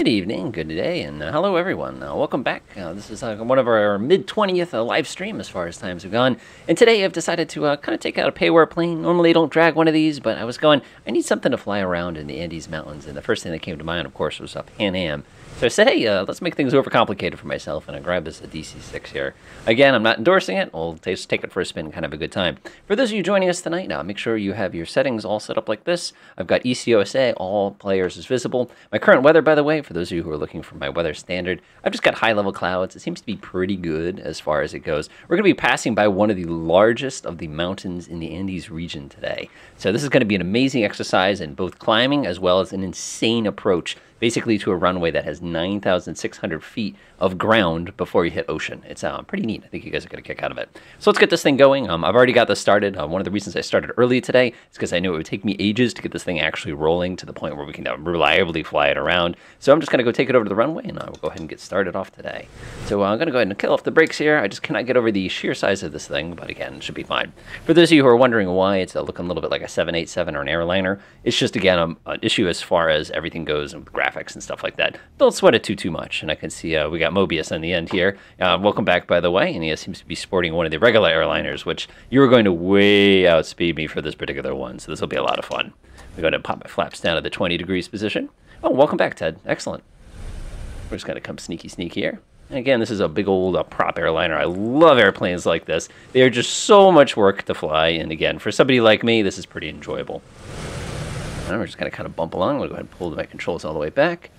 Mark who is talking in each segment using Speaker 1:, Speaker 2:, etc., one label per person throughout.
Speaker 1: Good evening, good day, and uh, hello everyone. Uh, welcome back. Uh, this is uh, one of our mid 20th uh, live stream as far as times have gone. And today I've decided to uh, kind of take out a payware plane. Normally I don't drag one of these, but I was going, I need something to fly around in the Andes Mountains. And the first thing that came to mind, of course, was Pan Am. So I said, hey, uh, let's make things overcomplicated for myself, and I grab this DC6 here. Again, I'm not endorsing it. We'll take it for a spin, kind of a good time. For those of you joining us tonight, now, make sure you have your settings all set up like this. I've got East USA, all players is visible. My current weather, by the way, for those of you who are looking for my weather standard, I've just got high-level clouds. It seems to be pretty good as far as it goes. We're going to be passing by one of the largest of the mountains in the Andes region today. So this is going to be an amazing exercise in both climbing as well as an insane approach basically to a runway that has 9,600 feet of ground before you hit ocean. It's uh, pretty neat. I think you guys are going to kick out of it. So let's get this thing going. Um, I've already got this started. Uh, one of the reasons I started early today is because I knew it would take me ages to get this thing actually rolling to the point where we can uh, reliably fly it around. So I'm just going to go take it over to the runway and I will go ahead and get started off today. So uh, I'm going to go ahead and kill off the brakes here. I just cannot get over the sheer size of this thing, but again, it should be fine. For those of you who are wondering why it's uh, looking a little bit like a 787 or an airliner, it's just, again, um, an issue as far as everything goes and with graphics and stuff like that. Don't sweat it too, too much. And I can see uh, we got Mobius on the end here. Uh, welcome back, by the way. And he seems to be sporting one of the regular airliners, which you are going to way outspeed me for this particular one. So this will be a lot of fun. We're going to pop my flaps down to the 20 degrees position. Oh, welcome back, Ted. Excellent. We're just going to come sneaky sneak here. And again, this is a big old uh, prop airliner. I love airplanes like this. They are just so much work to fly. And again, for somebody like me, this is pretty enjoyable. And we're just going to kind of bump along. I'm going to go ahead and pull my controls all the way back.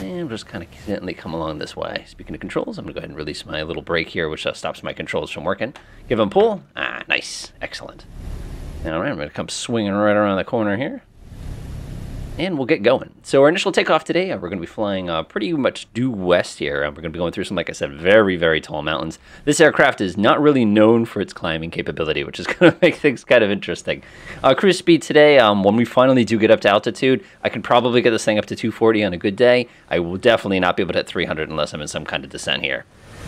Speaker 1: And just kind of gently come along this way. Speaking of controls, I'm going to go ahead and release my little brake here, which uh, stops my controls from working. Give them a pull. Ah, nice. Excellent. All right, I'm going to come swinging right around the corner here. And we'll get going. So our initial takeoff today, uh, we're going to be flying uh, pretty much due west here. Uh, we're going to be going through some, like I said, very, very tall mountains. This aircraft is not really known for its climbing capability, which is going to make things kind of interesting. Uh, cruise speed today, um, when we finally do get up to altitude, I can probably get this thing up to 240 on a good day. I will definitely not be able to hit 300 unless I'm in some kind of descent here.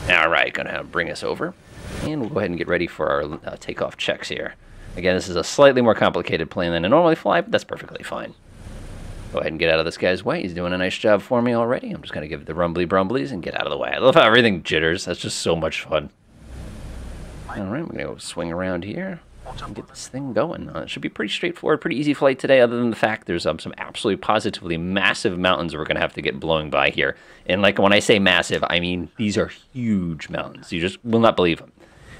Speaker 1: All right, going to bring us over. And we'll go ahead and get ready for our takeoff checks here. Again, this is a slightly more complicated plane than I normally fly, but that's perfectly fine. Go ahead and get out of this guy's way. He's doing a nice job for me already. I'm just going to give the rumbly brumblies and get out of the way. I love how everything jitters. That's just so much fun. All right, we're going to go swing around here and get this thing going. Uh, it should be pretty straightforward, pretty easy flight today, other than the fact there's um, some absolutely positively massive mountains we're going to have to get blowing by here. And like when I say massive, I mean these are huge mountains. You just will not believe them.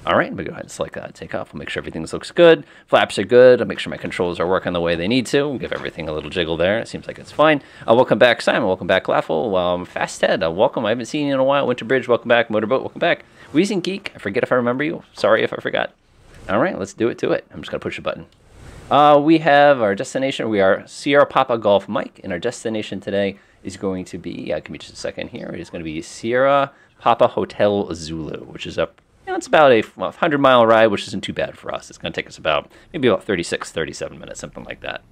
Speaker 1: All right, to go ahead and select that, take off. I'll make sure everything looks good. Flaps are good. I'll make sure my controls are working the way they need to. We'll give everything a little jiggle there. It seems like it's fine. Uh, welcome back, Simon. Welcome back, Laffle. Um, Fast Ted, uh, welcome. I haven't seen you in a while. Winter Bridge, welcome back. Motorboat, welcome back. Wheezing Geek, I forget if I remember you. Sorry if I forgot. All right, let's do it to it. I'm just going to push a button. Uh, we have our destination. We are Sierra Papa Golf Mike, and our destination today is going to be, uh, give me just a second here, it is going to be Sierra Papa Hotel Zulu, which is up it's about a 100 mile ride, which isn't too bad for us. It's going to take us about maybe about 36, 37 minutes, something like that.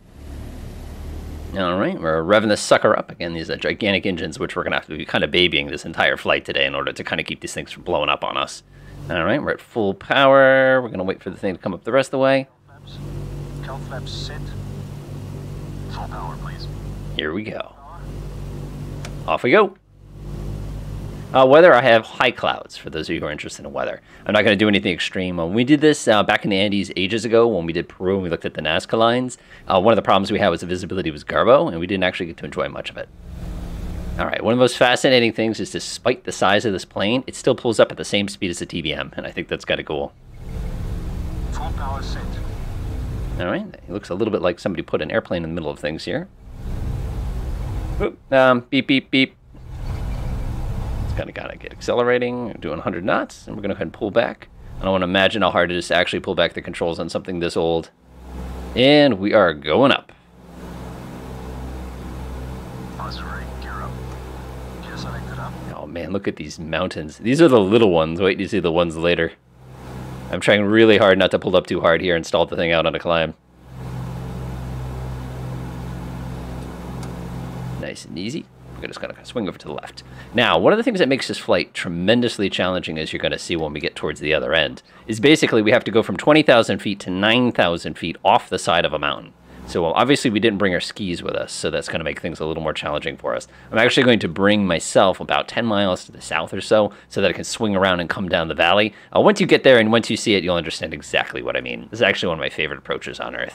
Speaker 1: All right, we're revving this sucker up. Again, these are gigantic engines, which we're going to have to be kind of babying this entire flight today in order to kind of keep these things from blowing up on us. All right, we're at full power. We're going to wait for the thing to come up the rest of the way.
Speaker 2: Flaps set. Full power, please.
Speaker 1: Here we go. Off we go. Uh, weather, I have high clouds for those of you who are interested in weather. I'm not going to do anything extreme. When we did this uh, back in the Andes ages ago, when we did Peru and we looked at the Nazca lines, uh, one of the problems we had was the visibility was garbo, and we didn't actually get to enjoy much of it. All right, one of the most fascinating things is despite the size of this plane, it still pulls up at the same speed as the TBM, and I think that's kind of cool.
Speaker 2: Full power set.
Speaker 1: All right, it looks a little bit like somebody put an airplane in the middle of things here. Oop, um, beep, beep, beep. It's kind of got to get accelerating, doing 100 knots, and we're going to go ahead and pull back. I don't want to imagine how hard it is to actually pull back the controls on something this old. And we are going up.
Speaker 2: Buzz ring, gear up. Gear selected up.
Speaker 1: Oh man, look at these mountains. These are the little ones. Wait till you see the ones later. I'm trying really hard not to pull up too hard here and stall the thing out on a climb. Nice and easy. We're just going to swing over to the left. Now, one of the things that makes this flight tremendously challenging, as you're going to see when we get towards the other end, is basically we have to go from 20,000 feet to 9,000 feet off the side of a mountain. So well, obviously we didn't bring our skis with us, so that's going to make things a little more challenging for us. I'm actually going to bring myself about 10 miles to the south or so, so that I can swing around and come down the valley. Uh, once you get there and once you see it, you'll understand exactly what I mean. This is actually one of my favorite approaches on Earth.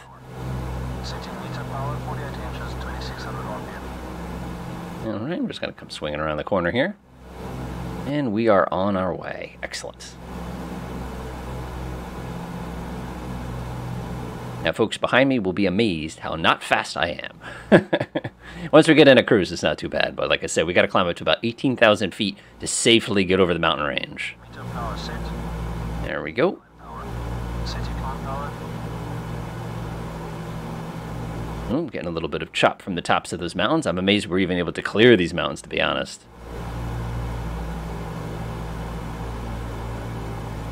Speaker 1: All right, I'm just going to come swinging around the corner here. And we are on our way. Excellent. Now, folks behind me will be amazed how not fast I am. Once we get in a cruise, it's not too bad. But like I said, we got to climb up to about 18,000 feet to safely get over the mountain range.
Speaker 2: METO power set.
Speaker 1: There we go.
Speaker 2: Power. Setting climb power.
Speaker 1: Oh, getting a little bit of chop from the tops of those mountains. I'm amazed we're even able to clear these mountains, to be honest.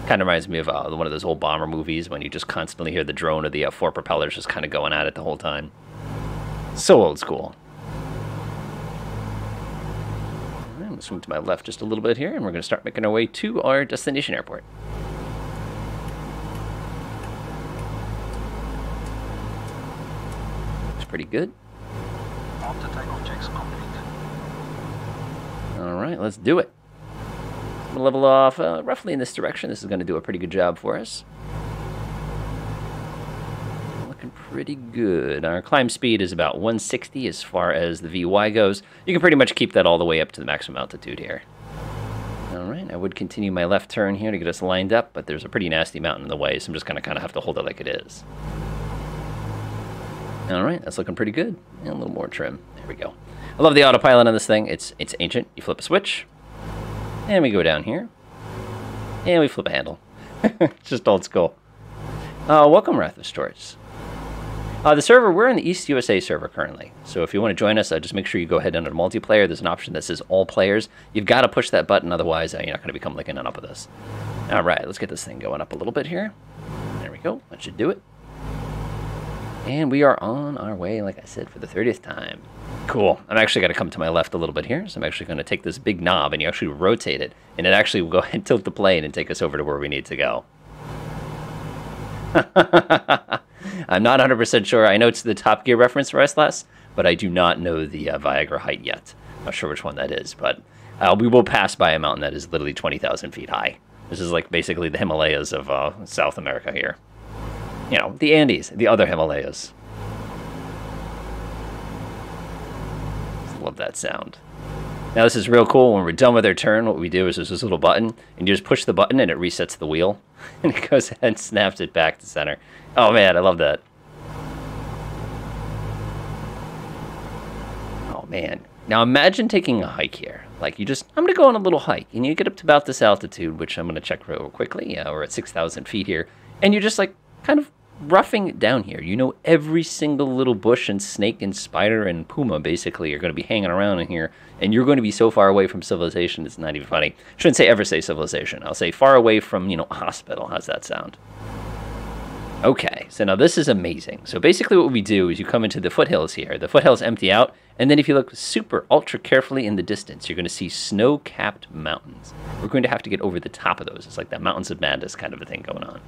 Speaker 1: Kind of reminds me of uh, one of those old bomber movies when you just constantly hear the drone of the uh, four propellers just kind of going at it the whole time. So old school. I'm going to swing to my left just a little bit here, and we're going to start making our way to our destination airport. Pretty good.
Speaker 2: After takeoff checks complete.
Speaker 1: All right, let's do it. We'll level off uh, roughly in this direction. This is going to do a pretty good job for us. Looking pretty good. Our climb speed is about 160 as far as the VY goes. You can pretty much keep that all the way up to the maximum altitude here. All right, I would continue my left turn here to get us lined up, but there's a pretty nasty mountain in the way, so I'm just going to kind of have to hold it like it is. All right, that's looking pretty good. And a little more trim. There we go. I love the autopilot on this thing. It's it's ancient. You flip a switch, and we go down here, and we flip a handle. Just old school. Uh, welcome, Wrath of Storts. Uh, the server, we're in the East USA server currently. So if you want to join us, uh, just make sure you go ahead and under multiplayer. There's an option that says all players. You've got to push that button, otherwise uh, you're not going to become linking up with us. All right, let's get this thing going up a little bit here. There we go. That should do it. And we are on our way, like I said, for the 30th time. Cool. I'm actually going to come to my left a little bit here. So I'm actually going to take this big knob and you actually rotate it. And it actually will go ahead and tilt the plane and take us over to where we need to go. I'm not 100% sure. I know it's the Top Gear reference for S-Class, but I do not know the uh, Viagra height yet. I'm Not sure which one that is, but uh, we will pass by a mountain that is literally 20,000 feet high. This is like basically the Himalayas of uh, South America here. You know, the Andes, the other Himalayas. Love that sound. Now this is real cool. When we're done with our turn, what we do is there's this little button, and you just push the button and it resets the wheel. And it goes ahead and snaps it back to center. Oh man, I love that. Oh man. Now imagine taking a hike here. Like you just, I'm gonna go on a little hike, and you get up to about this altitude, which I'm gonna check real quickly. Yeah, we're at 6,000 feet here, and you're just like kind of roughing it down here. You know, every single little bush and snake and spider and puma basically are going to be hanging around in here, and you're going to be so far away from civilization, it's not even funny. Shouldn't say ever say civilization. I'll say far away from, you know, hospital. How's that sound? Okay, so now this is amazing. So basically what we do is you come into the foothills here. The foothills empty out, and then if you look super ultra carefully in the distance, you're going to see snow-capped mountains. We're going to have to get over the top of those. It's like that Mountains of Madness kind of a thing going on.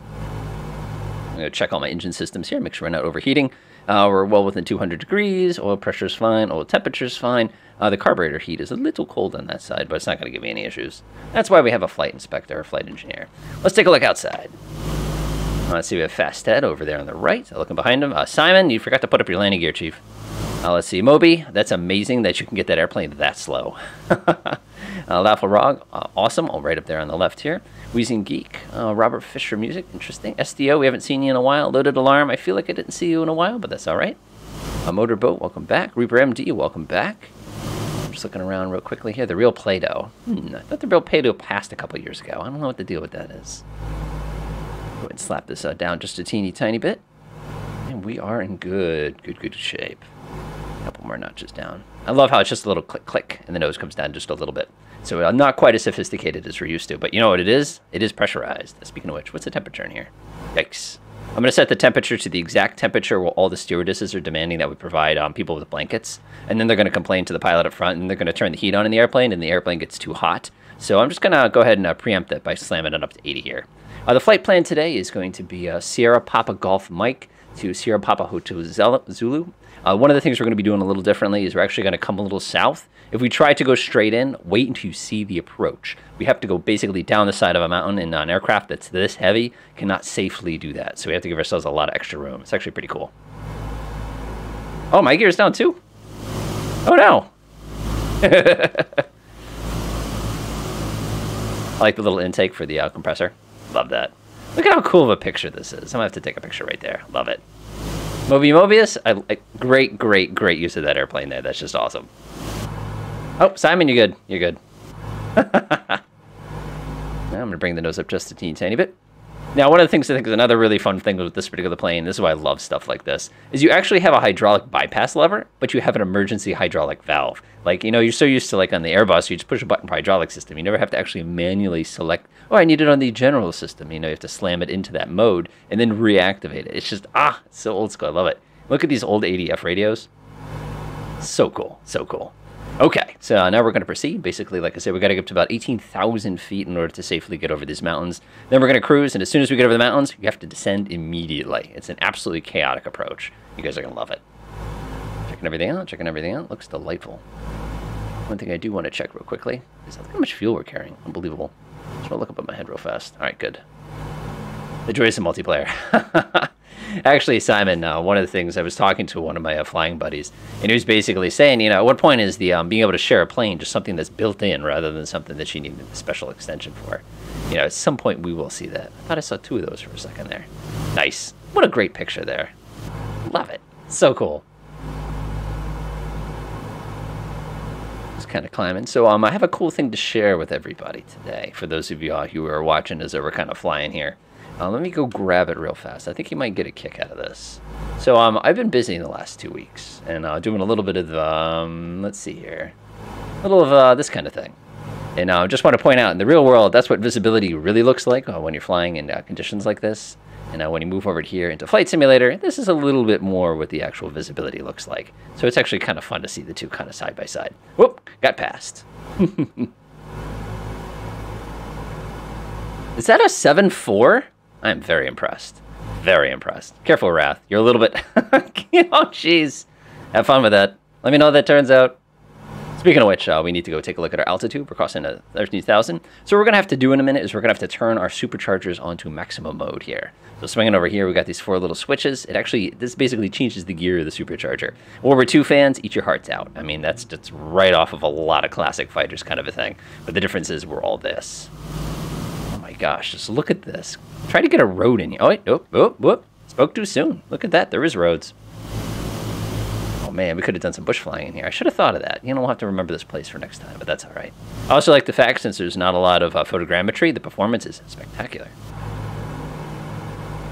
Speaker 1: I'm going to check all my engine systems here, make sure we're not overheating. Uh, we're well within 200 degrees. Oil pressure's fine. Oil temperature's fine. Uh, the carburetor heat is a little cold on that side, but it's not going to give me any issues. That's why we have a flight inspector a flight engineer. Let's take a look outside. Let's see, we have Fast Ted over there on the right. Looking behind him. Uh, Simon, you forgot to put up your landing gear, Chief. Uh, let's see, Moby, that's amazing that you can get that airplane that slow. uh, Laffle Rog, uh, awesome, all right up there on the left here. Wheezing Geek, uh, Robert Fisher Music, interesting. SDO, we haven't seen you in a while. Loaded Alarm, I feel like I didn't see you in a while, but that's all right. Uh, Motorboat, welcome back. Reaper MD, welcome back. I'm just looking around real quickly here. The real Plato. Hmm, I thought the real Play-Doh passed a couple years ago. I don't know what the deal with that is. Go ahead and slap this uh, down just a teeny tiny bit. And we are in good, good, good shape. A couple more notches down. I love how it's just a little click, click, and the nose comes down just a little bit. So uh, not quite as sophisticated as we're used to, but you know what it is? It is pressurized. Speaking of which, what's the temperature in here? Yikes. I'm going to set the temperature to the exact temperature where all the stewardesses are demanding that we provide um, people with blankets. And then they're going to complain to the pilot up front, and they're going to turn the heat on in the airplane, and the airplane gets too hot. So I'm just going to go ahead and uh, preempt that by slamming it up to 80 here. Uh, the flight plan today is going to be uh, Sierra Papa Golf Mike to Sierra Papa Hotel Zulu. Uh, one of the things we're going to be doing a little differently is we're actually going to come a little south. If we try to go straight in, wait until you see the approach. We have to go basically down the side of a mountain, and an aircraft that's this heavy cannot safely do that. So we have to give ourselves a lot of extra room. It's actually pretty cool. Oh, my gear's down too. Oh no. I like the little intake for the uh, compressor. Love that. Look at how cool of a picture this is. I'm gonna have to take a picture right there. Love it. Moby Mobius, I, I, great, great, great use of that airplane there. That's just awesome. Oh, Simon, you're good. You're good. I'm gonna bring the nose up just a teeny tiny bit. Now, one of the things I think is another really fun thing with this particular plane, this is why I love stuff like this, is you actually have a hydraulic bypass lever, but you have an emergency hydraulic valve. Like, you know, you're so used to like on the Airbus, you just push a button for hydraulic system. You never have to actually manually select, oh, I need it on the general system. You know, you have to slam it into that mode and then reactivate it. It's just, ah, it's so old school. I love it. Look at these old ADF radios. So cool. So cool. Okay, so now we're going to proceed. Basically, like I said, we got to get up to about 18,000 feet in order to safely get over these mountains. Then we're going to cruise, and as soon as we get over the mountains, you have to descend immediately. It's an absolutely chaotic approach. You guys are going to love it. Checking everything out, checking everything out. Looks delightful. One thing I do want to check real quickly is how much fuel we're carrying. Unbelievable. Just want to look up at my head real fast. All right, good. The joys of multiplayer. Actually, Simon, uh, one of the things I was talking to one of my uh, flying buddies, and he was basically saying, you know, at what point is the um, being able to share a plane just something that's built in rather than something that you need a special extension for? You know, at some point we will see that. I thought I saw two of those for a second there. Nice. What a great picture there. Love it. So cool. Kind of climbing. So um, I have a cool thing to share with everybody today. For those of you uh, who are watching as we're kind of flying here. Uh, let me go grab it real fast. I think you might get a kick out of this. So um, I've been busy in the last two weeks and uh, doing a little bit of, um, let's see here, a little of uh, this kind of thing. And I uh, just want to point out, in the real world, that's what visibility really looks like uh, when you're flying in uh, conditions like this. And when you move over here into Flight Simulator, this is a little bit more what the actual visibility looks like. So it's actually kind of fun to see the two kind of side by side. Whoop, got past. is that a 7.4? I'm very impressed. Very impressed. Careful, Wrath. You're a little bit... oh, jeez. Have fun with that. Let me know how that turns out. Speaking of which, uh, we need to go take a look at our altitude. We're crossing at 13,000. So what we're going to have to do in a minute is we're going to have to turn our superchargers onto maximum mode here. So swinging over here, we got these four little switches. It actually, this basically changes the gear of the supercharger. War II fans, eat your hearts out. I mean, that's just right off of a lot of classic fighters kind of a thing. But the difference is we're all this gosh, just look at this. Try to get a road in here. Oh, wait, oh, oh, whoop. Spoke too soon. Look at that. There is roads. Oh, man, we could have done some bush flying in here. I should have thought of that. You know, we'll have to remember this place for next time, but that's all right. I also like the fact, since there's not a lot of uh, photogrammetry, the performance is spectacular.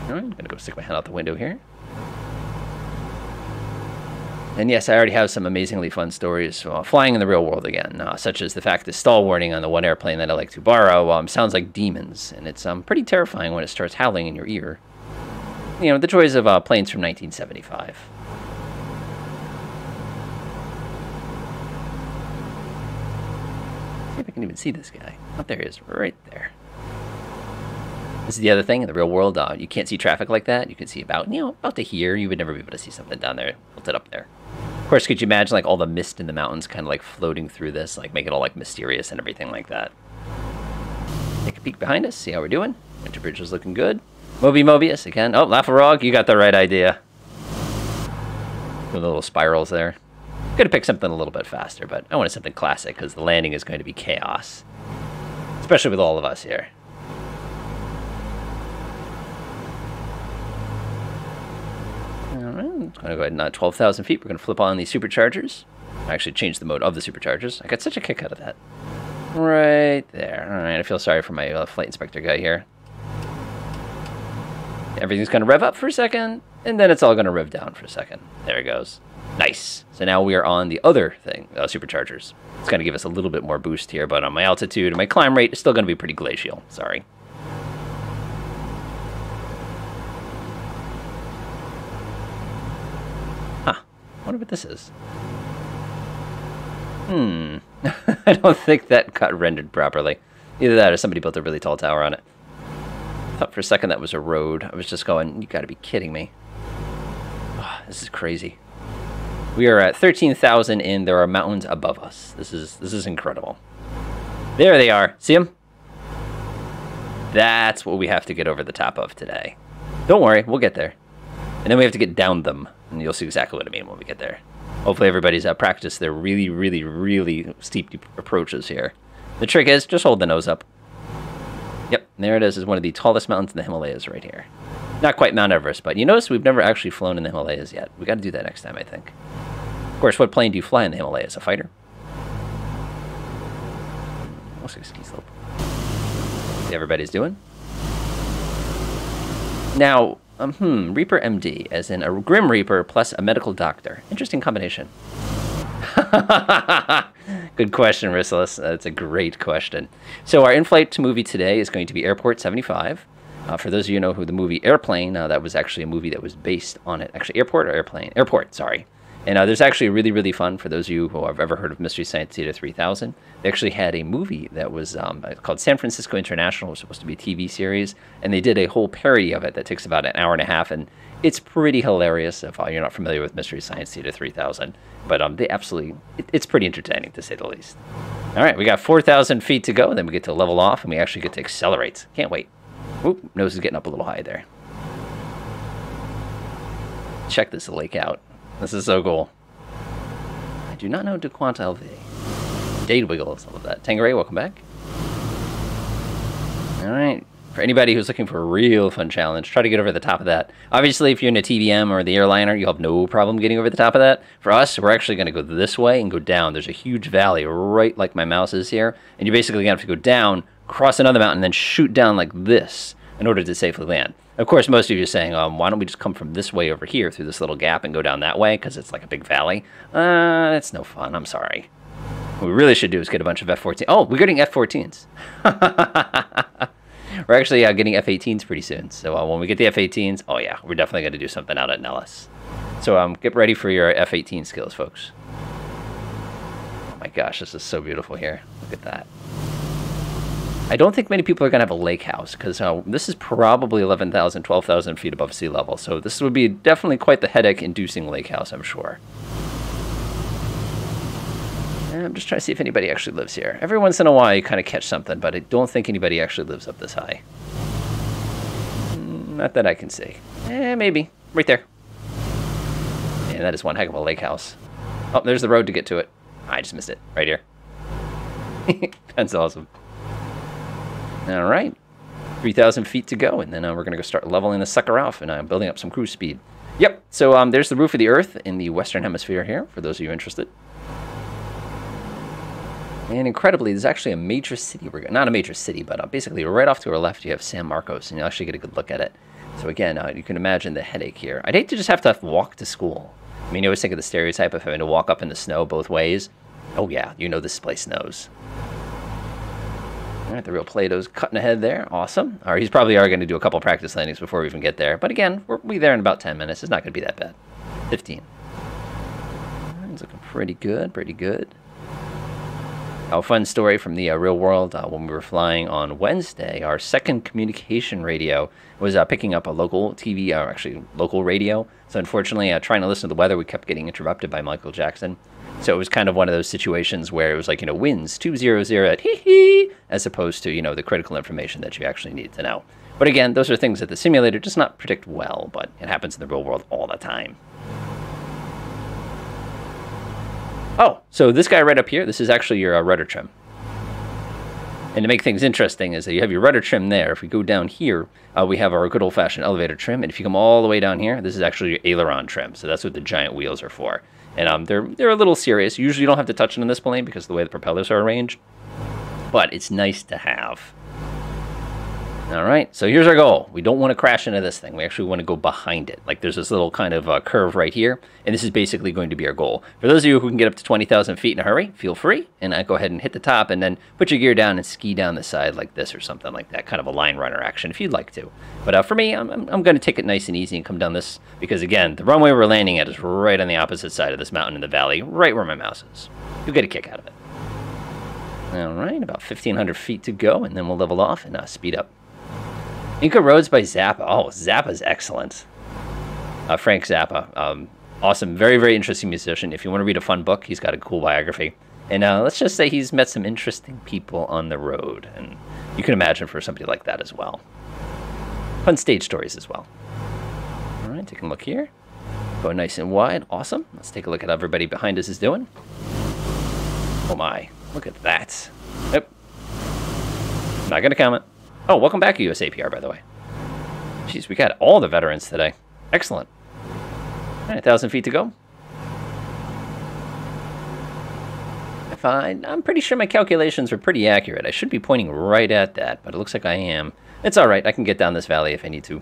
Speaker 1: All right, I'm going to go stick my head out the window here. And yes, I already have some amazingly fun stories uh, flying in the real world again, uh, such as the fact the stall warning on the one airplane that I like to borrow um, sounds like demons, and it's um, pretty terrifying when it starts howling in your ear. You know, the joys of uh, planes from 1975. See if I can even see this guy. Oh, there he is, right there. This is the other thing in the real world. Uh, you can't see traffic like that. You can see about, you know, about to here. You would never be able to see something down there, it up there. Of course, could you imagine like all the mist in the mountains kind of like floating through this, like make it all like mysterious and everything like that. Take a peek behind us, see how we're doing. Winter Bridge is looking good. Moby Mobius again. Oh, Lafarog, you got the right idea. The little spirals there. Could have picked something a little bit faster, but I wanted something classic because the landing is going to be chaos. Especially with all of us here. I'm going to go ahead and not 12,000 feet. We're going to flip on these superchargers. I actually changed the mode of the superchargers. I got such a kick out of that. Right there. All right, I feel sorry for my uh, flight inspector guy here. Everything's going to rev up for a second, and then it's all going to rev down for a second. There it goes. Nice. So now we are on the other thing, uh, superchargers. It's going to give us a little bit more boost here, but on my altitude and my climb rate is still going to be pretty glacial. Sorry. Wonder what this is. Hmm. I don't think that got rendered properly. Either that or somebody built a really tall tower on it. I thought for a second that was a road. I was just going, you gotta be kidding me. this is crazy. We are at 13,000 and there are mountains above us. This is this is incredible. There they are. See them? That's what we have to get over the top of today. Don't worry, we'll get there. And then we have to get down them, and you'll see exactly what I mean when we get there. Hopefully everybody's uh, practiced their really, really, really steep approaches here. The trick is just hold the nose up. Yep, there it is. Is one of the tallest mountains in the Himalayas right here. Not quite Mount Everest, but you notice we've never actually flown in the Himalayas yet. We got to do that next time, I think. Of course, what plane do you fly in the Himalayas? A fighter? Like a ski slope. See everybody's doing? Now, um, hmm, Reaper MD, as in a Grim Reaper plus a medical doctor. Interesting combination. Good question, Rissless. That's a great question. So our in-flight movie today is going to be Airport 75. Uh, for those of you who know who the movie Airplane, uh, that was actually a movie that was based on it. Actually, Airport or Airplane? Airport, sorry. And uh, there's actually really, really fun for those of you who have ever heard of Mystery Science Theater 3000. They actually had a movie that was um, called San Francisco International. It was supposed to be a TV series, and they did a whole parody of it that takes about an hour and a half, and it's pretty hilarious if uh, you're not familiar with Mystery Science Theater 3000. But um, they absolutely, it, it's pretty entertaining to say the least. All right, we got 4,000 feet to go, and then we get to level off, and we actually get to accelerate. Can't wait. Oop, nose is getting up a little high there. Check this lake out. This is so cool. I do not know DuQuant LV. Dade Wiggles, all of that. Tangeray, welcome back. Alright. For anybody who's looking for a real fun challenge, try to get over the top of that. Obviously, if you're in a TBM or the airliner, you'll have no problem getting over the top of that. For us, we're actually going to go this way and go down. There's a huge valley right like my mouse is here. And you're basically going to have to go down, cross another mountain, and then shoot down like this in order to safely land. Of course, most of you are saying, um, why don't we just come from this way over here through this little gap and go down that way because it's like a big valley? Uh, it's no fun. I'm sorry. What we really should do is get a bunch of F-14. Oh, we're getting F-14s. we're actually uh, getting F-18s pretty soon. So uh, when we get the F-18s, oh yeah, we're definitely going to do something out at Nellis. So um, get ready for your F-18 skills, folks. Oh my gosh, this is so beautiful here. Look at that. I don't think many people are going to have a lake house because uh, this is probably 11,000, 12,000 feet above sea level. So this would be definitely quite the headache-inducing lake house, I'm sure. And I'm just trying to see if anybody actually lives here. Every once in a while you kind of catch something, but I don't think anybody actually lives up this high. Mm, not that I can see. Eh, maybe. Right there. And that is one heck of a lake house. Oh, there's the road to get to it. I just missed it. Right here. That's awesome. All right. 3,000 feet to go, and then uh, we're to go start leveling the sucker off and uh, building up some cruise speed. Yep, so um, there's the roof of the Earth in the Western Hemisphere here, for those of you interested. And incredibly, there's actually a major city. We're not a major city, but uh, basically right off to our left, you have San Marcos, and you'll actually get a good look at it. So again, uh, you can imagine the headache here. I'd hate to just have to walk to school. I mean, you always think of the stereotype of having to walk up in the snow both ways. Oh yeah, you know this place snows. The real Plato's cutting ahead there. Awesome. All right, he's probably are going to do a couple practice landings before we even get there. But again, we'll be there in about 10 minutes. It's not going to be that bad. 15. It's looking pretty good, pretty good. A fun story from the uh, real world. Uh, when we were flying on Wednesday, our second communication radio was uh, picking up a local TV, or uh, actually local radio. So unfortunately, uh, trying to listen to the weather, we kept getting interrupted by Michael Jackson. So it was kind of one of those situations where it was like, you know, wins 200 at hee hee, as opposed to, you know, the critical information that you actually need to know. But again, those are things that the simulator does not predict well, but it happens in the real world all the time. Oh, so this guy right up here, this is actually your uh, rudder trim. And to make things interesting is that you have your rudder trim there. If we go down here, uh, we have our good old-fashioned elevator trim. And if you come all the way down here, this is actually your aileron trim. So that's what the giant wheels are for. And um, they're, they're a little serious. Usually you don't have to touch them in this plane because of the way the propellers are arranged. But it's nice to have. All right, so here's our goal. We don't want to crash into this thing. We actually want to go behind it. Like there's this little kind of uh, curve right here, and this is basically going to be our goal. For those of you who can get up to 20,000 feet in a hurry, feel free, and uh, go ahead and hit the top, and then put your gear down and ski down the side like this or something like that, kind of a line runner action if you'd like to. But uh, for me, I'm, I'm, I'm going to take it nice and easy and come down this, because again, the runway we're landing at is right on the opposite side of this mountain in the valley, right where my mouse is. You'll get a kick out of it. All right, about 1,500 feet to go, and then we'll level off and uh, speed up. Inca Roads by Zappa. Oh, Zappa's excellent. Uh, Frank Zappa. Um, awesome, very very interesting musician. If you want to read a fun book, he's got a cool biography. And uh, let's just say he's met some interesting people on the road, and you can imagine for somebody like that as well. Fun stage stories as well. All right, taking a look here. Going nice and wide, awesome. Let's take a look at everybody behind us is doing. Oh my, look at that. Yep. Not gonna comment. Oh, welcome back, USAPR, by the way. Jeez, we got all the veterans today. Excellent. 1,000 feet to go. I, I'm pretty sure my calculations are pretty accurate. I should be pointing right at that, but it looks like I am. It's all right. I can get down this valley if I need to.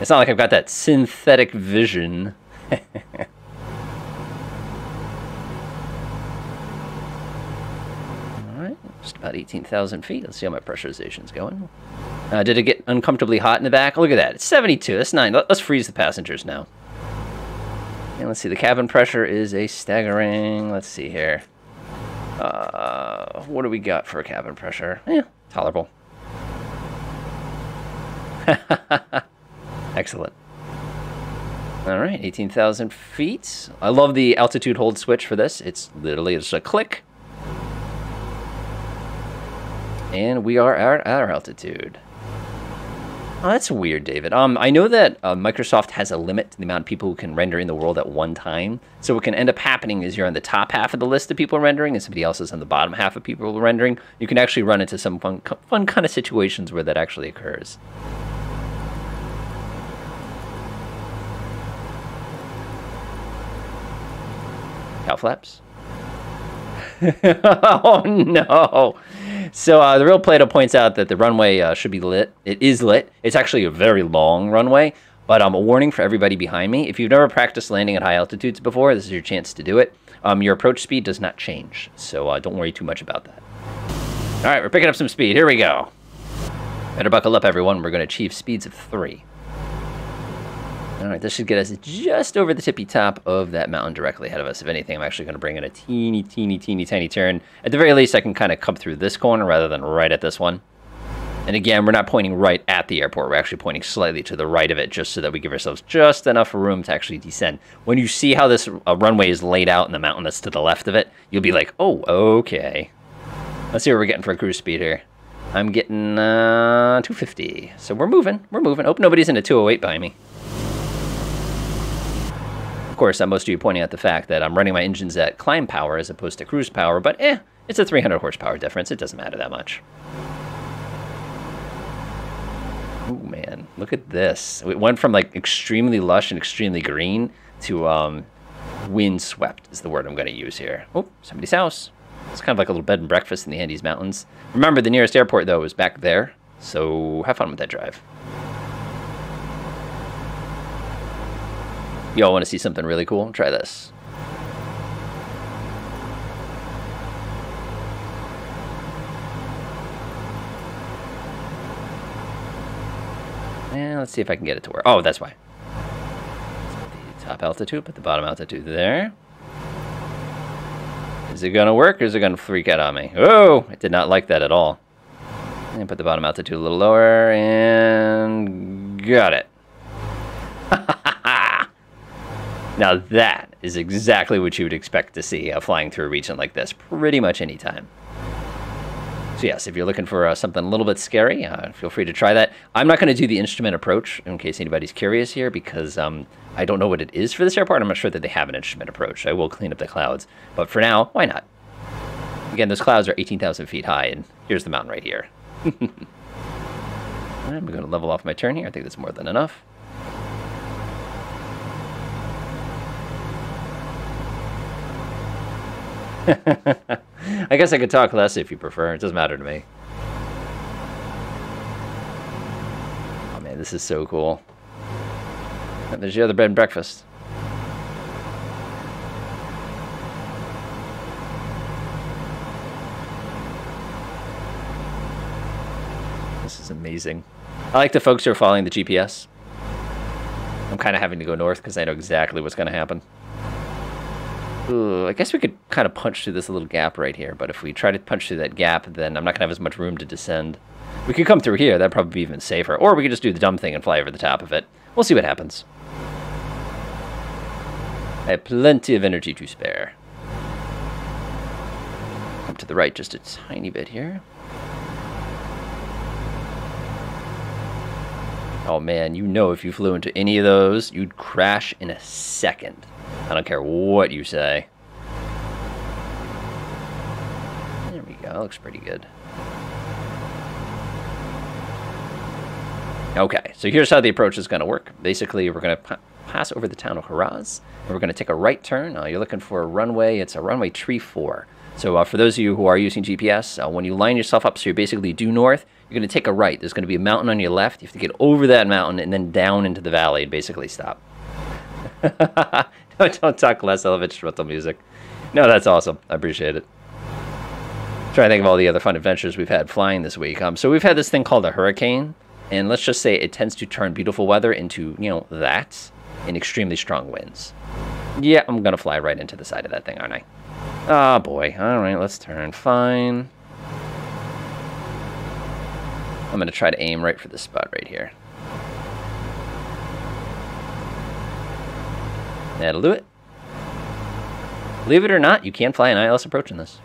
Speaker 1: It's not like I've got that synthetic vision. Alright, just about 18,000 feet. Let's see how my pressurization's going. Uh, did it get uncomfortably hot in the back? Look at that. It's 72. That's nine. Let's freeze the passengers now. And let's see. The cabin pressure is a staggering. Let's see here. Uh, what do we got for cabin pressure? Yeah, tolerable. Excellent. All right, 18,000 feet. I love the altitude hold switch for this. It's literally just a click. And we are at our altitude. Oh, that's weird, David. Um, I know that uh, Microsoft has a limit to the amount of people who can render in the world at one time. So what can end up happening is you're on the top half of the list of people rendering, and somebody else is on the bottom half of people rendering. You can actually run into some fun, fun kind of situations where that actually occurs. Cowl flaps. oh no! So uh, the real Plato points out that the runway uh, should be lit. It is lit. It's actually a very long runway, but um, a warning for everybody behind me. If you've never practiced landing at high altitudes before, this is your chance to do it. Um, your approach speed does not change, so uh, don't worry too much about that. All right, we're picking up some speed. Here we go. Better buckle up, everyone. We're going to achieve speeds of three. All right, this should get us just over the tippy top of that mountain directly ahead of us. If anything, I'm actually going to bring in a teeny, teeny, teeny, tiny turn. At the very least, I can kind of come through this corner rather than right at this one. And again, we're not pointing right at the airport. We're actually pointing slightly to the right of it just so that we give ourselves just enough room to actually descend. When you see how this uh, runway is laid out in the mountain that's to the left of it, you'll be like, oh, okay. Let's see what we're getting for cruise speed here. I'm getting uh, 250. So we're moving. We're moving. Hope nobody's in a 208 by me course, I'm most of you pointing out the fact that I'm running my engines at climb power as opposed to cruise power, but eh, it's a 300 horsepower difference. It doesn't matter that much. Oh man, look at this. It went from like extremely lush and extremely green to um, windswept is the word I'm going to use here. Oh, somebody's house. It's kind of like a little bed and breakfast in the Andes Mountains. Remember, the nearest airport, though, is back there. So have fun with that drive. Y'all want to see something really cool? Try this. And let's see if I can get it to work. Oh, that's why. The top altitude, put the bottom altitude there. Is it going to work or is it going to freak out on me? Oh, I did not like that at all. And put the bottom altitude a little lower and got it. Now that is exactly what you would expect to see uh, flying through a region like this, pretty much any time. So yes, if you're looking for uh, something a little bit scary, uh, feel free to try that. I'm not going to do the instrument approach in case anybody's curious here because um, I don't know what it is for this airport. I'm not sure that they have an instrument approach. I will clean up the clouds, but for now, why not? Again, those clouds are 18,000 feet high, and here's the mountain right here. I'm going to level off my turn here. I think that's more than enough. I guess I could talk less if you prefer. It doesn't matter to me. Oh man, this is so cool. And there's your other bed and breakfast. This is amazing. I like the folks who are following the GPS. I'm kind of having to go north because I know exactly what's going to happen. I guess we could kind of punch through this little gap right here, but if we try to punch through that gap, then I'm not going to have as much room to descend. We could come through here, that'd probably be even safer. Or we could just do the dumb thing and fly over the top of it. We'll see what happens. I have plenty of energy to spare. Come to the right just a tiny bit here. Oh man, you know if you flew into any of those, you'd crash in a second. I don't care what you say. There we go, looks pretty good. Okay, so here's how the approach is going to work. Basically, we're going to pa pass over the town of Huaraz, and we're going to take a right turn. Uh, you're looking for a runway. It's a runway tree 4. So uh, for those of you who are using GPS, uh, when you line yourself up so you're basically due north, you're going to take a right. There's going to be a mountain on your left. You have to get over that mountain and then down into the valley and basically stop. don't, talk less. I love instrumental music. No, that's awesome. I appreciate it. trying to think of all the other fun adventures we've had flying this week. Um, so we've had this thing called a hurricane, and let's just say it tends to turn beautiful weather into, you know, that and extremely strong winds. Yeah, I'm going to fly right into the side of that thing, aren't I? Oh, boy. All right, let's turn. Fine. I'm going to try to aim right for this spot right here. That'll do it. Believe it or not, you can fly an ILS approach in this.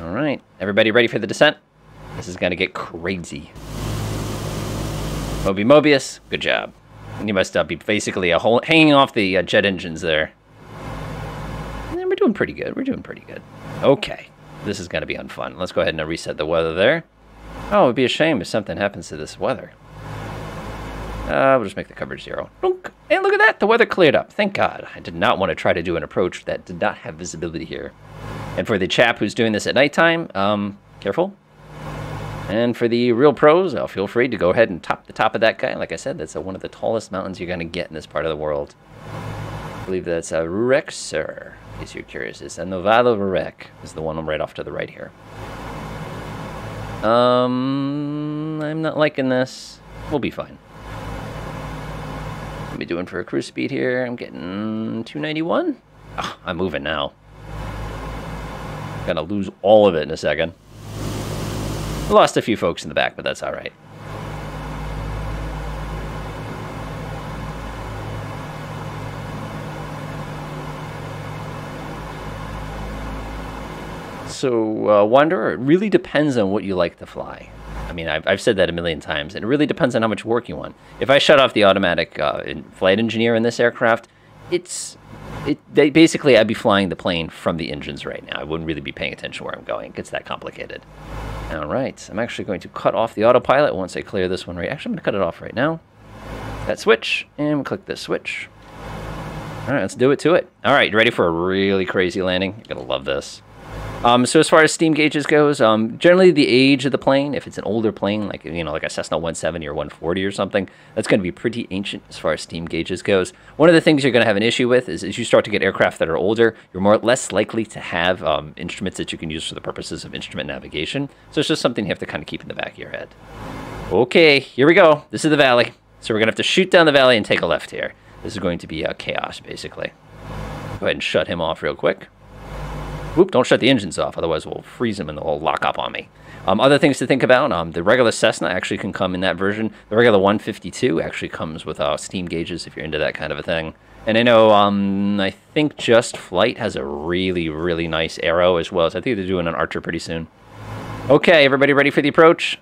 Speaker 1: All right, everybody ready for the descent? This is to get crazy. Moby Mobius, good job. You must uh, be basically a whole, hanging off the uh, jet engines there. And we're doing pretty good. We're doing pretty good. Okay, this is to be unfun. Let's go ahead and reset the weather there. Oh, it would be a shame if something happens to this weather. Uh, we'll just make the coverage zero. And look at that, the weather cleared up. Thank God. I did not want to try to do an approach that did not have visibility here. And for the chap who's doing this at nighttime, um, careful. And for the real pros, uh, feel free to go ahead and top the top of that guy. Like I said, that's uh, one of the tallest mountains you're going to get in this part of the world. I believe that's a Rurek Sur, in case you're curious. It's a Novado Rurek is the one right off to the right here. Um, I'm not liking this. We'll be fine. I doing for a cruise speed here? I'm getting 291. Oh, I'm moving now. Gonna lose all of it in a second. Lost a few folks in the back, but that's all right. So, uh, Wanderer, it really depends on what you like to fly. I mean, I've, I've said that a million times, and it really depends on how much work you want. If I shut off the automatic uh, flight engineer in this aircraft, it's it they, basically I'd be flying the plane from the engines right now. I wouldn't really be paying attention where I'm going. It gets that complicated. All right, I'm actually going to cut off the autopilot once I clear this one right. Actually, I'm going to cut it off right now. That switch, and click this switch. All right, let's do it to it. All right, you ready for a really crazy landing? You're going to love this. Um, so as far as steam gauges goes, um, generally the age of the plane, if it's an older plane, like you know, like a Cessna 170 or 140 or something, that's going to be pretty ancient as far as steam gauges goes. One of the things you're going to have an issue with is as you start to get aircraft that are older, you're more less likely to have um, instruments that you can use for the purposes of instrument navigation. So it's just something you have to kind of keep in the back of your head. Okay, here we go. This is the valley. So we're going to have to shoot down the valley and take a left here. This is going to be uh, chaos, basically. Go ahead and shut him off real quick. Whoop, don't shut the engines off, otherwise we'll freeze them and they'll lock up on me. Um, other things to think about, um, the regular Cessna actually can come in that version. The regular 152 actually comes with uh, steam gauges if you're into that kind of a thing. And I know, um, I think Just Flight has a really, really nice arrow as well. So I think they're doing an Archer pretty soon. Okay, everybody ready for the approach?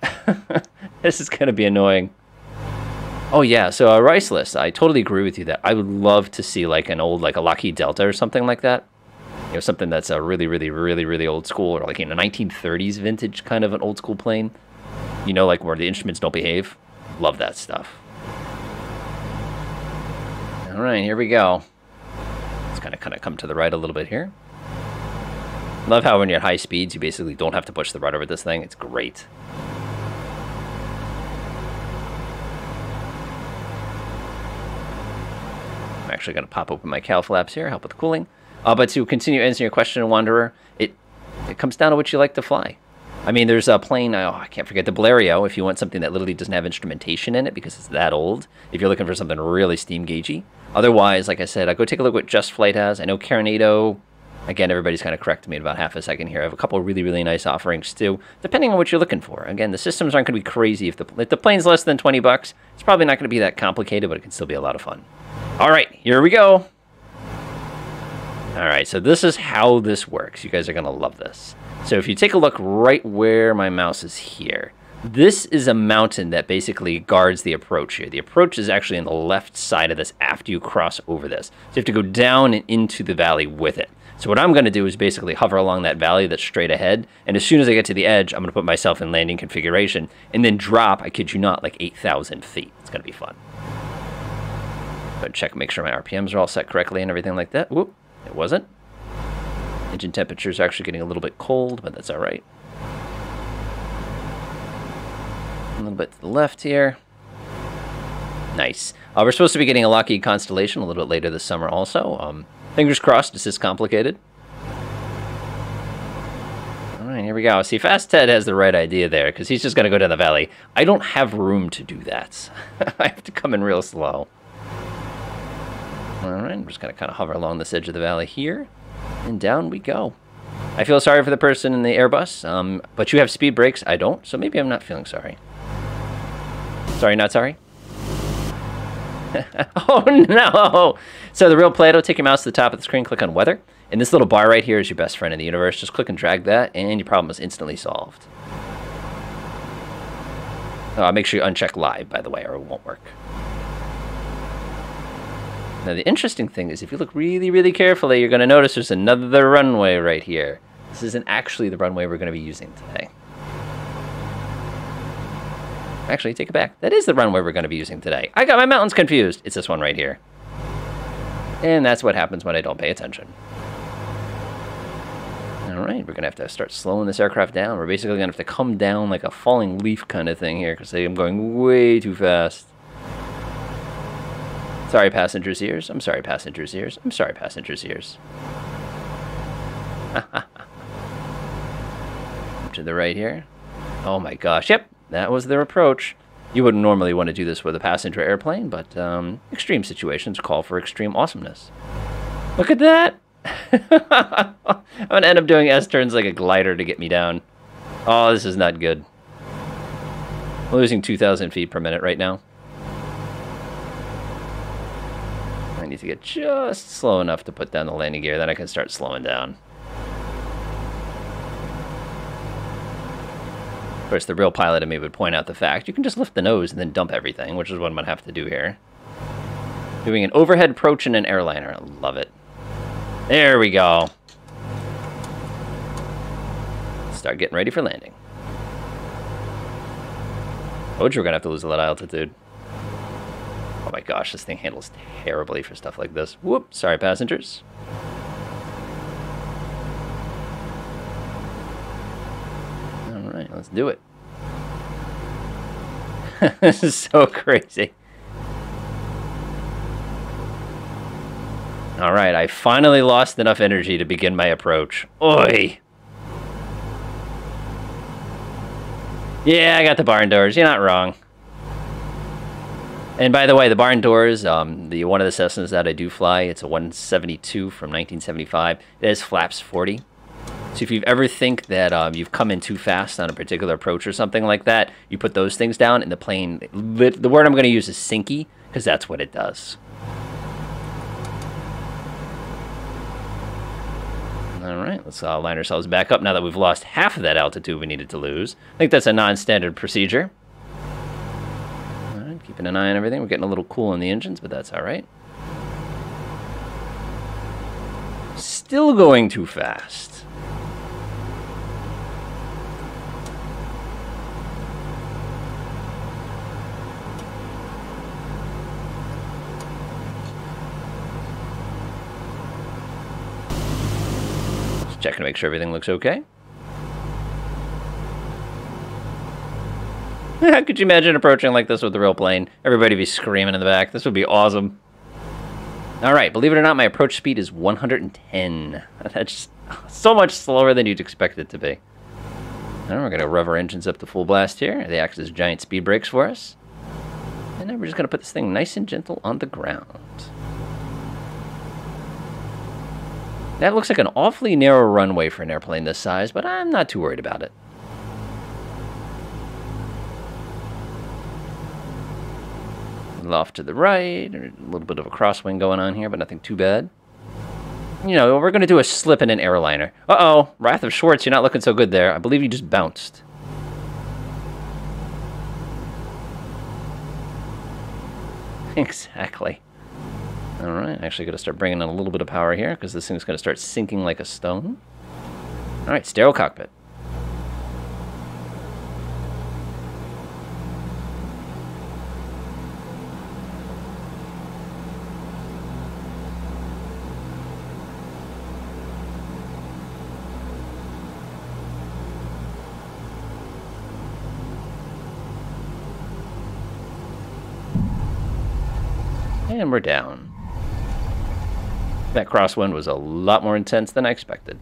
Speaker 1: this is going to be annoying. Oh yeah, so a uh, rice list. I totally agree with you that I would love to see like an old, like a Lockheed Delta or something like that know, something that's a really, really, really, really old school, or like in a 1930s vintage kind of an old school plane. You know, like where the instruments don't behave. Love that stuff. All right, here we go. Let's kind of kind of come to the right a little bit here. Love how when you're at high speeds, you basically don't have to push the rudder with this thing. It's great. I'm actually going to pop open my cowl flaps here, help with the cooling. Uh, but to continue answering your question, Wanderer, it it comes down to what you like to fly. I mean, there's a plane, oh, I can't forget the Blériot, if you want something that literally doesn't have instrumentation in it because it's that old. If you're looking for something really steam gaugey. Otherwise, like I said, I go take a look what Just Flight has. I know Carenado, again, everybody's kind of corrected me in about half a second here. I have a couple really, really nice offerings too, depending on what you're looking for. Again, the systems aren't going to be crazy. If the, if the plane's less than 20 bucks, it's probably not going to be that complicated, but it can still be a lot of fun. All right, here we go. All right, so this is how this works. You guys are to love this. So if you take a look right where my mouse is here, this is a mountain that basically guards the approach here. The approach is actually on the left side of this after you cross over this. So you have to go down and into the valley with it. So what I'm going to do is basically hover along that valley that's straight ahead. And as soon as I get to the edge, I'm going to put myself in landing configuration and then drop, I kid you not, like 8,000 feet. It's going to be fun. But check, make sure my RPMs are all set correctly and everything like that. Whoop, it wasn't. Engine temperature is actually getting a little bit cold, but that's all right. A little bit to the left here. Nice. Uh, we're supposed to be getting a Lockheed Constellation a little bit later this summer also. Um, fingers crossed this is complicated. All right, here we go. See, Fast Ted has the right idea there because he's just going to go down the valley. I don't have room to do that. I have to come in real slow. All right, I'm just to kind of hover along this edge of the valley here. And down we go. I feel sorry for the person in the Airbus, um, but you have speed brakes. I don't, so maybe I'm not feeling sorry. Sorry, not sorry? oh no! So the real Plato, take your mouse to the top of the screen, click on weather, and this little bar right here is your best friend in the universe. Just click and drag that, and your problem is instantly solved. Uh, make sure you uncheck live, by the way, or it won't work. Now the interesting thing is if you look really, really carefully, you're going to notice there's another runway right here. This isn't actually the runway we're going to be using today. Actually, take it back. That is the runway we're going to be using today. I got my mountains confused. It's this one right here. And that's what happens when I don't pay attention. All right, we're going to have to start slowing this aircraft down. We're basically going to have to come down like a falling leaf kind of thing here because I'm going way too fast. Sorry, passengers' ears. I'm sorry, passengers' ears. I'm sorry, passengers' ears. to the right here. Oh my gosh. Yep, that was their approach. You wouldn't normally want to do this with a passenger airplane, but um, extreme situations call for extreme awesomeness. Look at that! I'm going to end up doing S-turns like a glider to get me down. Oh, this is not good. I'm losing 2,000 feet per minute right now. Need to get just slow enough to put down the landing gear, then I can start slowing down. Of course, the real pilot in me would point out the fact you can just lift the nose and then dump everything, which is what I'm going to have to do here. Doing an overhead approach in an airliner. I love it. There we go. Start getting ready for landing. Told you we're going to have to lose a lot of altitude. Oh my gosh, this thing handles terribly for stuff like this. Whoop, sorry passengers. All right, let's do it. this is so crazy. All right, I finally lost enough energy to begin my approach. Oi! Yeah, I got the barn doors. You're not wrong. And by the way, the barn doors, um, the one of the Cessnas that I do fly, it's a 172 from 1975. It has flaps 40. So if you ever think that um, you've come in too fast on a particular approach or something like that, you put those things down and the plane, the word I'm going to use is sinky, because that's what it does. All right, let's uh, line ourselves back up now that we've lost half of that altitude we needed to lose. I think that's a non-standard procedure. Keeping an eye on everything. We're getting a little cool in the engines, but that's all right. Still going too fast. checking to make sure everything looks okay. How could you imagine approaching like this with a real plane? Everybody be screaming in the back. This would be awesome. All right, believe it or not, my approach speed is 110. That's so much slower than you'd expect it to be. Now we're going to rev our engines up to full blast here. They act as giant speed brakes for us. And then we're just going to put this thing nice and gentle on the ground. That looks like an awfully narrow runway for an airplane this size, but I'm not too worried about it. Off to the right, a little bit of a crosswind going on here, but nothing too bad. You know, we're going to do a slip in an airliner. Uh-oh, Wrath of Schwartz, you're not looking so good there. I believe you just bounced. Exactly. All right, actually going to start bringing in a little bit of power here because this thing's going to start sinking like a stone. All right, sterile cockpit. And we're down. That crosswind was a lot more intense than I expected.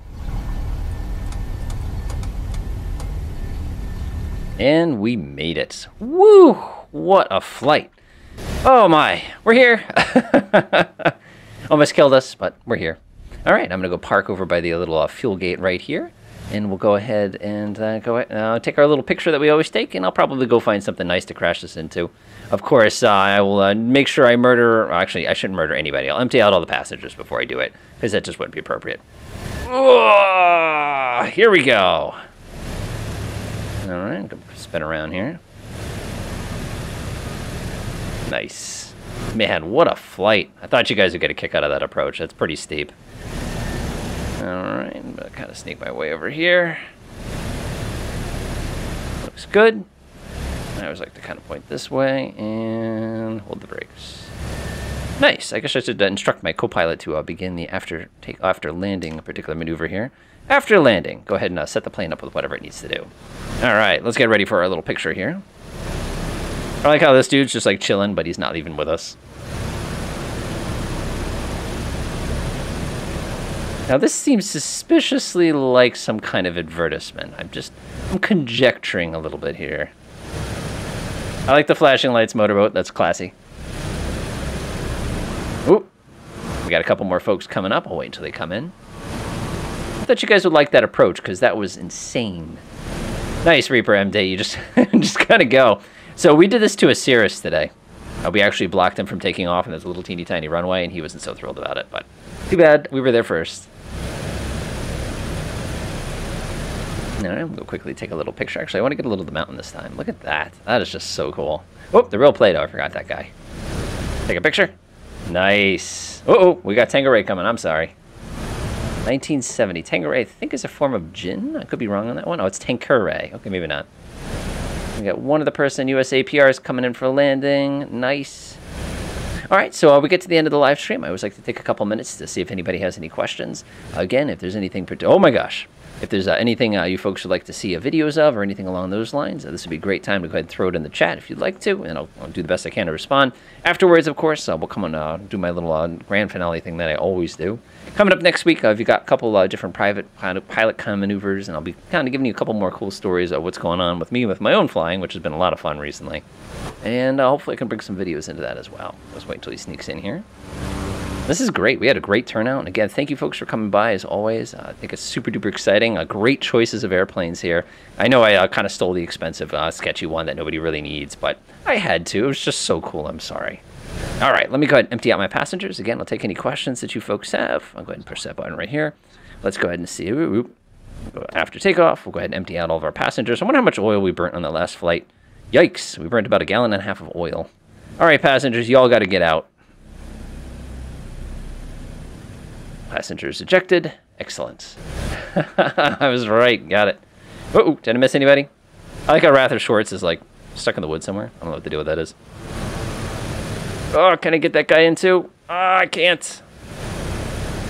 Speaker 1: And we made it. Woo! What a flight. Oh my, we're here. Almost killed us, but we're here. All right, I'm going to go park over by the little uh, fuel gate right here. And we'll go ahead and uh, go uh, take our little picture that we always take, and I'll probably go find something nice to crash this into. Of course, uh, I will uh, make sure I murder. Actually, I shouldn't murder anybody. I'll empty out all the passengers before I do it, because that just wouldn't be appropriate. Here we go. All right, spin around here. Nice. Man, what a flight. I thought you guys would get a kick out of that approach. That's pretty steep. Alright, I'm gonna kind of sneak my way over here. Looks good. I always like to kind of point this way and hold the brakes. Nice. I guess I should uh, instruct my co-pilot to uh, begin the after take after landing a particular maneuver here. After landing, go ahead and uh, set the plane up with whatever it needs to do. All right, let's get ready for our little picture here. I like how this dude's just like chilling, but he's not even with us. Now this seems suspiciously like some kind of advertisement. I'm just, I'm conjecturing a little bit here. I like the flashing lights motorboat, that's classy. Ooh, we got a couple more folks coming up. I'll wait until they come in. I thought you guys would like that approach because that was insane. Nice Reaper MD, you just, just gotta go. So we did this to a Cirrus today. Uh, we actually blocked him from taking off in this little teeny tiny runway and he wasn't so thrilled about it, but too bad, we were there first. All right, we'll quickly take a little picture. Actually, I want to get a little of the mountain this time. Look at that. That is just so cool. Oh, the real Plato. I forgot that guy. Take a picture. Nice. Uh oh, we got Tanqueray coming. I'm sorry. 1970. Tanqueray, I think, is a form of gin. I could be wrong on that one. Oh, it's Tanqueray. Okay, maybe not. We got one of the person US APRs coming in for landing. Nice. All right, so uh, we get to the end of the live stream. I always like to take a couple minutes to see if anybody has any questions. Again, if there's anything, oh my gosh, if there's uh, anything uh, you folks would like to see videos of or anything along those lines, uh, this would be a great time to go ahead and throw it in the chat if you'd like to, and I'll, I'll do the best I can to respond. Afterwards, of course, uh, we'll come and uh, do my little grand finale thing that I always do. Coming up next week, I've got a couple different private pilot, pilot kind of maneuvers, and I'll be kind of giving you a couple more cool stories of what's going on with me with my own flying, which has been a lot of fun recently. And hopefully I can bring some videos into that as well. Let's wait until he sneaks in here. This is great. We had a great turnout. And again, thank you folks for coming by as always. Uh, I think it's super duper exciting. Uh, great choices of airplanes here. I know I uh, kind of stole the expensive, uh, sketchy one that nobody really needs, but I had to. It was just so cool. I'm sorry. All right, let me go ahead and empty out my passengers. Again, I'll take any questions that you folks have. I'll go ahead and push that button right here. Let's go ahead and see. After takeoff, we'll go ahead and empty out all of our passengers. I wonder how much oil we burnt on the last flight. Yikes, we burnt about a gallon and a half of oil. All right, passengers, you all got to get out. Passengers ejected. Excellent. I was right. Got it. Oh, did I miss anybody? I like how Wrath of Schwartz is like stuck in the woods somewhere. I don't know what the deal with that is. Oh, can I get that guy in too? Oh, I can't.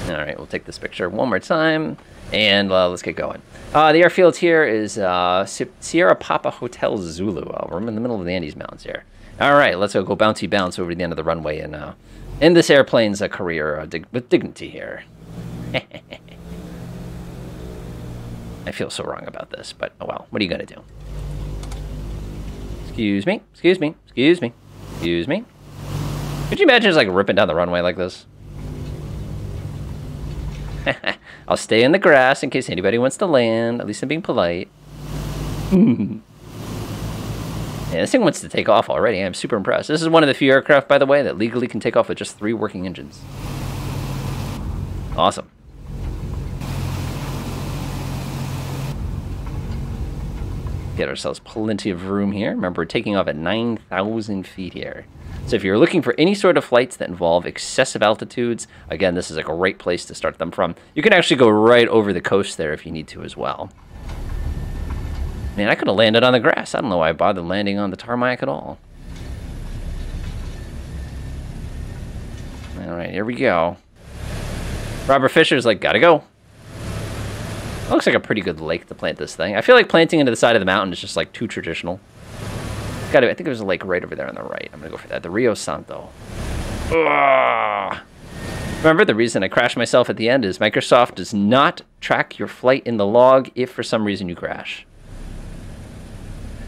Speaker 1: All right, we'll take this picture one more time, and uh, let's get going. Uh, the airfield here is uh, Sierra Papa Hotel Zulu. Uh, we're in the middle of the Andes Mountains here. All right, let's go, go bouncy bounce over to the end of the runway and end this airplane's a career with dignity here. I feel so wrong about this, but oh well. What are you gonna do? Excuse me. Excuse me. Excuse me. Excuse me. Could you imagine just like ripping down the runway like this? I'll stay in the grass in case anybody wants to land. At least I'm being polite. yeah, this thing wants to take off already. I'm super impressed. This is one of the few aircraft, by the way, that legally can take off with just three working engines. Awesome. Get ourselves plenty of room here. Remember, we're taking off at 9,000 feet here. So if you're looking for any sort of flights that involve excessive altitudes, again, this is a great place to start them from. You can actually go right over the coast there if you need to as well. Man, I could have landed on the grass. I don't know why I bothered landing on the tarmac at all. All right, here we go. Robert Fisher's like, gotta go. looks like a pretty good lake to plant this thing. I feel like planting into the side of the mountain is just like too traditional. Got I think there's a lake right over there on the right. I'm gonna go for that. The Rio Santo. Ugh. Remember, the reason I crashed myself at the end is Microsoft does not track your flight in the log if for some reason you crash.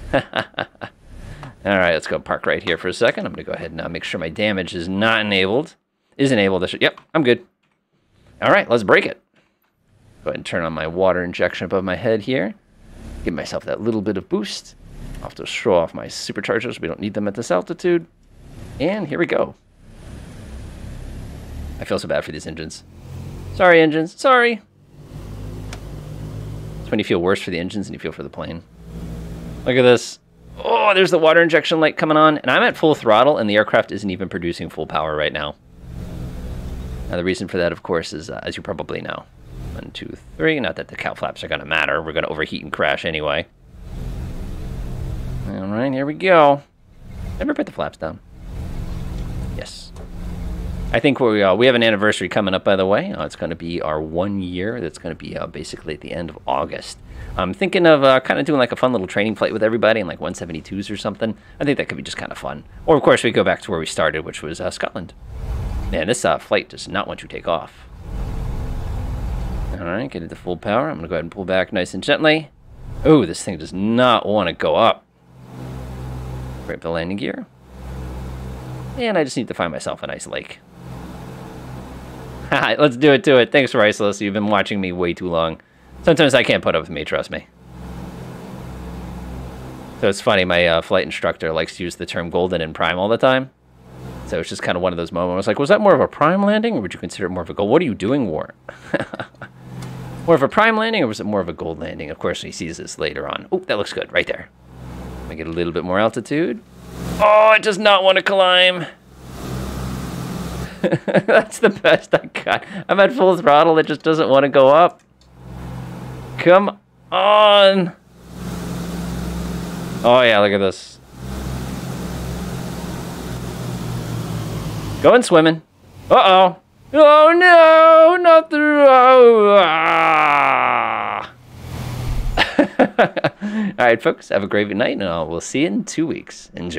Speaker 1: All right, let's go park right here for a second. I'm gonna go ahead and uh, make sure my damage is not enabled. Is enabled. Yep, I'm good. All right, let's break it. Go ahead and turn on my water injection above my head here. Give myself that little bit of boost. I'll have to show off my superchargers. We don't need them at this altitude. And here we go. I feel so bad for these engines. Sorry, engines. Sorry. It's when you feel worse for the engines than you feel for the plane. Look at this. Oh, there's the water injection light coming on. And I'm at full throttle, and the aircraft isn't even producing full power right now. Now, the reason for that, of course, is uh, as you probably know. One, two, three. Not that the cowl flaps are going to matter. We're going to overheat and crash anyway. All right, here we go. Never put the flaps down. I think we uh, we have an anniversary coming up, by the way. Uh, it's going to be our one year. That's going to be uh, basically at the end of August. I'm thinking of uh, kind of doing like a fun little training flight with everybody in like 172s or something. I think that could be just kind of fun. Or, of course, we go back to where we started, which was uh, Scotland. Man, this flight does not want to take off. All right, get it to full power. I'm going to go ahead and pull back nice and gently. Oh, this thing does not want to go up. Grab the landing gear. And I just need to find myself a nice lake. Let's do it to it. Thanks, Riceless. You've been watching me way too long. Sometimes I can't put up with me, trust me. So it's funny, my uh, flight instructor likes to use the term golden and prime all the time. So it's just kind of one of those moments. I was like, was that more of a prime landing, or would you consider it more of a gold? What are you doing, War? more of a prime landing, or was it more of a gold landing? Of course, he sees this later on. Oh, that looks good, right there. Me get a little bit more altitude. Oh, it does not want to climb. That's the best I got. I'm at full throttle. It just doesn't want to go up. Come on. Oh, yeah, look at this. Going swimming. Uh-oh. Oh, no, not the... Oh, ah. All right, folks, have a great night, and we'll see you in two weeks. Enjoy.